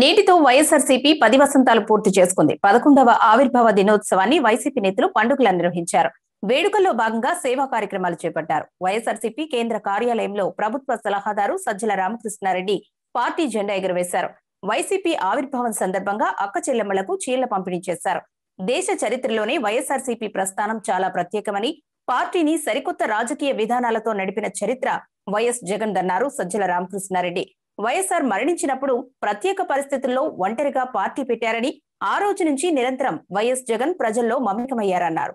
నేటితో వైఎస్ఆర్సీపీ పది వసంతాలు పూర్తి చేసుకుంది. పదకొండవ ఆవిర్భావ దినోత్సవాన్ని వైసీపీ నేతలు పండుగలా నిర్వహించారు. వేడుకల్లో భాగంగా సేవా కార్యక్రమాలు చేపట్టారు. వైఎస్ఆర్సీపీ కేంద్ర కార్యాలయంలో ప్రభుత్వ సలహాదారు సజ్జల రామకృష్ణారెడ్డి పార్టీ జెండా ఎగురవేశారు. వైసీపీ ఆవిర్భావం సందర్భంగా అక్క చెల్లెమ్మలకు చీరల పంపిణీ చేశారు. దేశ చరిత్రలోనే వైఎస్ఆర్సీపీ ప్రస్థానం చాలా ప్రత్యేకమని పార్టీని సరికొత్త రాజకీయ విధానాలతో నడిపిన చరిత్ర వైఎస్ జగన్ దన్నారు సజ్జల రామకృష్ణారెడ్డి. వైఎస్ఆర్ మరణించినప్పుడు ప్రత్యేక పరిస్థితుల్లో ఒంటరిగా పార్టీ పెట్టారని ఆ రోజు నుంచి నిరంతరం వైఎస్ జగన్ ప్రజల్లో మమేకమయ్యారన్నారు.